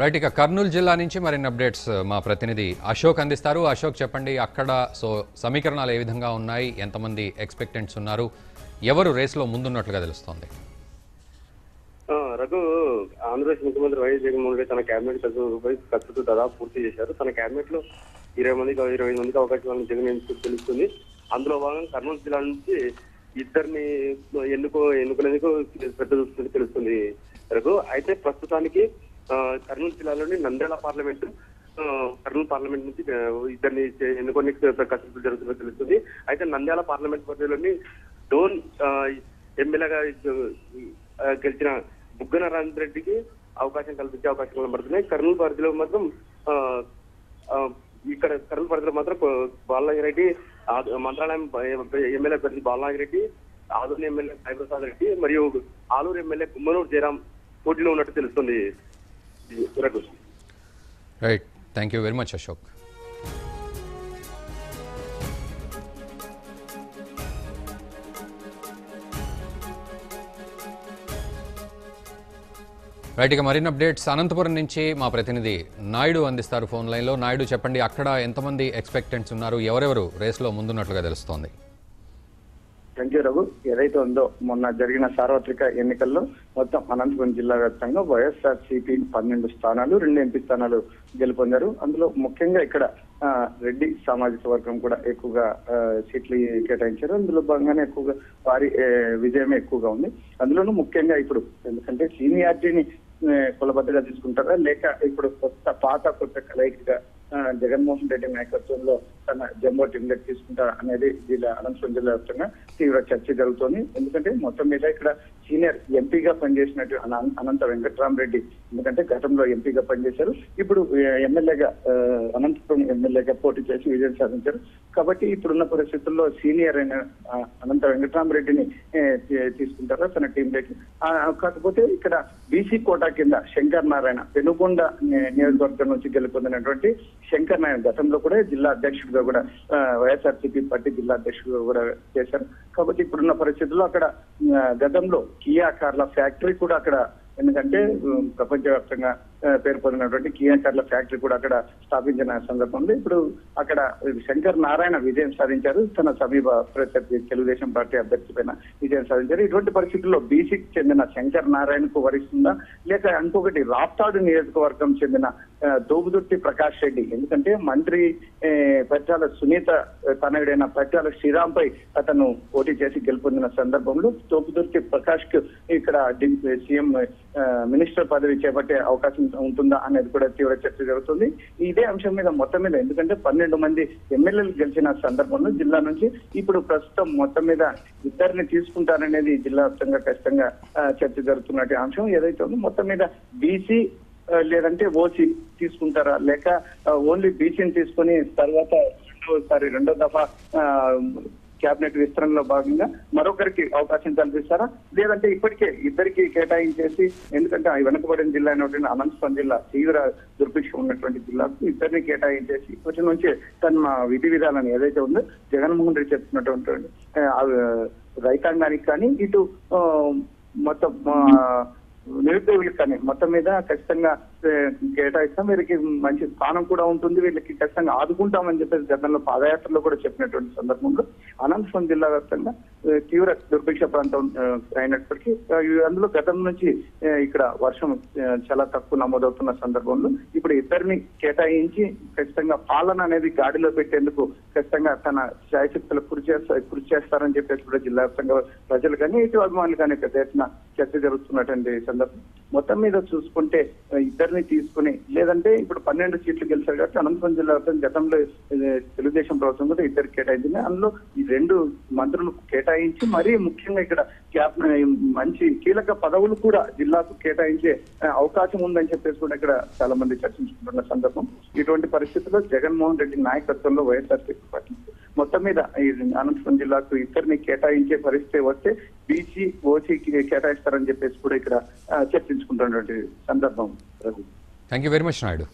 Right ఇక కర్నూలు జిల్లా నుంచి మరిన్ని అప్డేట్స్ uh, మా ప్రతినిధి అశోక్ అందిస్తారు. అశోక్ చెప్పండి అక్కడ సో సమీకరణాలు ఏ విధంగా ఉన్నాయి? ఎంతమంది ఎక్స్పెక్టెంట్స్ ఉన్నారు? ఎవరు రేసులో ముందున్నట్లుగా తెలుస్తోంది? రఘు ఆంధ్రప్రదేశ్ ముఖ్యమంత్రి వైఎస్ జగన్మోహన్ రెడ్డి తన కేబినెట్ ఖర్చుపై ఖర్చుతో దాదాపు పూర్తి చేశారు. తన కేబినెట్లో ఇరవై మందికి ఇరవై ఐదు మందికి అవకాశాలను జగన్ తెలుస్తుంది? అందులో భాగంగా కర్నూలు జిల్లా నుంచి ఇద్దరిని ఎన్నుకో ఎన్నుకునేందుకు పెద్ద చూస్తుంది తెలుస్తుంది రఘు. అయితే ప్రస్తుతానికి కర్నూలు జిల్లాలోని నంద్యాల పార్లమెంటు కర్నూలు పార్లమెంట్ నుంచి ఇద్దరిని ఎన్నుకొని కసరత్తు జరుగుతున్నట్టు తెలుస్తుంది. అయితే నంద్యాల పార్లమెంట్ పరిధిలోని డోన్ ఎమ్మెల్యేగా గెలిచిన బుగ్గన రాజేంద్ర రెడ్డికి అవకాశం కల్పించే అవకాశం కనబడుతున్నాయి. కర్నూలు పరిధిలో మాత్రం ఆ, ఇక్కడ కర్నూలు పరిధిలో మాత్రం బాలనాగిరెడ్డి మంత్రాలయం ఎమ్మెల్యే పరిధి బాలనాగిరెడ్డి ఆదూరు ఎమ్మెల్యే సాయిప్రసాద్ రెడ్డి మరియు ఆలూరు ఎమ్మెల్యే గుమ్మనూరు జయరాం పోటీలో ఉన్నట్టు తెలుస్తుంది. Right thank you very much Ashok right ఇక మరిన్ని అప్డేట్స్ అనంతపురం నుంచి మా ప్రతినిధి నాయుడు అందిస్తారు ఫోన్ లైన్లో. నాయుడు చెప్పండి అక్కడ ఎంతమంది ఎక్స్పెక్టెంట్స్ ఉన్నారు? ఎవరెవరు రేస్లో ముందున్నట్లుగా తెలుస్తోంది? థ్యాంక్ రఘు ఏదైతే ఉందో మొన్న జరిగిన సార్వత్రిక ఎన్నికల్లో మొత్తం అనంతపురం జిల్లా వ్యాప్తంగా వైఎస్ఆర్ సిపి పన్నెండు స్థానాలు రెండు ఎంపీ స్థానాలు గెలుపొందారు. అందులో ముఖ్యంగా ఇక్కడ ఆ, రెడ్డి సామాజిక వర్గం కూడా ఎక్కువగా ఆ, సీట్లు కేటాయించారు. అందులో భాగంగానే ఎక్కువగా వారి విజయమే ఎక్కువగా ఉంది. అందులోనూ ముఖ్యంగా ఇప్పుడు ఎందుకంటే సీనియారిటీని కులబద్దగా తీసుకుంటారా? లేక ఇప్పుడు కొత్త పాత కొత్త కలయికగా జగన్మోహన్ రెడ్డి నాయకత్వంలో తన జంబో టిమ్లెట్ తీసుకుంటా అనేది జిల్లా అనంతపురం జిల్లా వ్యాప్తంగా తీవ్ర చర్చ జరుగుతోంది. ఎందుకంటే మొత్తం మీద ఇక్కడ సీనియర్ ఎంపీగా పనిచేసినట్టు అనంత వెంకట్రామరెడ్డి ఎందుకంటే గతంలో ఎంపీగా పనిచేశారు. ఇప్పుడు ఎమ్మెల్యేగా అనంతపురం ఎమ్మెల్యేగా పోటీ చేసి విజయం సాధించారు. కాబట్టి ఇప్పుడున్న పరిస్థితుల్లో సీనియర్ అయిన అనంత వెంకట్రామరెడ్డిని ఏ, తీసుకుంటారా తన టీంలోకి? ఆ, కాకపోతే ఇక్కడ బీసీ కోటా కింద శంకర్ నారాయణ పెనుకొండ నియోజకవర్గం నుంచి గెలుపొందినటువంటి శంకర్ నారాయణ గతంలో కూడా జిల్లా అధ్యక్షుడిగా కూడా వైఎస్ఆర్సీపీ పార్టీ జిల్లా అధ్యక్షుడిగా కూడా చేశారు. కాబట్టి ఇప్పుడున్న పరిస్థితుల్లో అక్కడ గతంలో కియా కార్ల ఫ్యాక్టరీ కూడా అక్కడ ఎందుకంటే ప్రపంచవ్యాప్తంగా పేరు పొందినటువంటి కియా కార్ల ఫ్యాక్టరీ కూడా అక్కడ స్థాపించిన సందర్భంలో ఇప్పుడు అక్కడ శంకర్ నారాయణ విజయం సాధించారు. తన సమీప ప్రత్యర్థి తెలుగుదేశం పార్టీ అభ్యర్థి పైన విజయం సాధించారు. ఇటువంటి పరిస్థితుల్లో బీసీకి చెందిన శంకర్ నారాయణకు వరిస్తుందా? లేక ఇంకొకటి రాప్తాడు నియోజకవర్గం చెందిన దోబుదుర్తి ప్రకాష్ రెడ్డి. ఎందుకంటే మంత్రి ఏ, పట్టాల సునీత తనయుడైన పట్టాల శ్రీరామ్ పై అతను పోటీ చేసి గెలుపొందిన సందర్భంలో తోపుదుర్తి ప్రకాష్కు ఇక్కడ సీఎం మినిస్టర్ పదవి చేపట్టే అవకాశం ఉంటుందా అనేది కూడా తీవ్ర చర్చ జరుగుతుంది. ఇదే అంశం మీద మొత్తం మీద ఎందుకంటే పన్నెండు మంది ఎమ్మెల్యేలు గెలిచిన సందర్భంలో జిల్లా నుంచి ఇప్పుడు ప్రస్తుతం మొత్తం మీద ఇద్దరిని తీసుకుంటారనేది జిల్లా వ్యాప్తంగా ఖచ్చితంగా చర్చ జరుగుతున్న అంశం. ఏదైతే ఉందో మొత్తం మీద బీసీ లేదంటే ఓసీ తీసుకుంటారా? లేక ఓన్లీ బీసీని తీసుకొని తర్వాత రెండోసారి రెండో దఫా ఆ, కేబినెట్ విస్తరణలో భాగంగా మరొకరికి అవకాశం కల్పిస్తారా? లేదంటే ఇప్పటికే ఇద్దరికి కేటాయించేసి ఎందుకంటే ఆ వెనుకబడిన జిల్లా అయినటువంటి అనంతపురం జిల్లా తీవ్ర దుర్భిక్షం ఉన్నటువంటి జిల్లాకు ఇద్దరిని కేటాయించేసి ఇప్పటి నుంచే తన విధి విధానం ఏదైతే ఉందో జగన్మోహన్ రెడ్డి చెప్తున్నటువంటి రైతాంగానికి కానీ ఇటు మొత్తం నిరుద్యోగులకు కానీ మొత్తం మీద ఖచ్చితంగా కేటాయిస్తాం. వీరికి మంచి స్థానం కూడా ఉంటుంది. వీళ్ళకి ఖచ్చితంగా ఆదుకుంటామని చెప్పేసి గతంలో పాదయాత్రలో కూడా చెప్పినటువంటి సందర్భంలో అనంతపురం జిల్లా వ్యాప్తంగా తీవ్ర దుర్భిక్ష ప్రాంతం అయినప్పటికీ అందులో గతం నుంచి ఇక్కడ వర్షం చాలా తక్కువ నమోదవుతున్న సందర్భంలో ఇప్పుడు ఇద్దరిని కేటాయించి ఖచ్చితంగా పాలన అనేది గాడిలో పెట్టేందుకు ఖచ్చితంగా తన శాయశక్తులు కృషి చేస్తా కృషి చేస్తారని చెప్పేసి కూడా జిల్లా వ్యాప్తంగా ప్రజలు కానీ ఇటు అభిమానులు కానీ పెద్ద ఎత్తున చర్చ జరుగుతున్నటువంటి సందర్భం. మొత్తం మీద చూసుకుంటే ఇద్దరిని తీసుకుని లేదంటే ఇప్పుడు పన్నెండు సీట్లు గెలిచారు కాబట్టి అనంతపురం జిల్లా గతంలో తెలుగుదేశం ప్రభుత్వం కూడా ఇద్దరు కేటాయించింది. అందులో ఈ రెండు మంత్రులు కేటాయించి మరీ ముఖ్యంగా ఇక్కడ క్యాప్ మంచి కీలక పదవులు కూడా జిల్లాకు కేటాయించే అవకాశం ఉందని చెప్పేసి కూడా ఇక్కడ చాలా మంది చర్చించుకుంటున్న సందర్భం. ఇటువంటి పరిస్థితుల్లో జగన్మోహన్ రెడ్డి నాయకత్వంలో వైఎస్ఆర్సీపీ పార్టీ మొత్తం మీద ఈ అనంతపురం జిల్లాకు ఇద్దరిని కేటాయించే పరిస్థితి వస్తే బీసీ ఓసీకి కేటాయిస్తారని చెప్పేసి కూడా ఇక్కడ ఆ, చర్చించుకుంటున్నటువంటి సందర్భం thank you very much Naidu